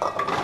Uh-oh.